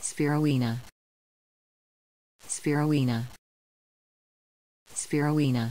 Spirowina. Spirowina. Spirowina.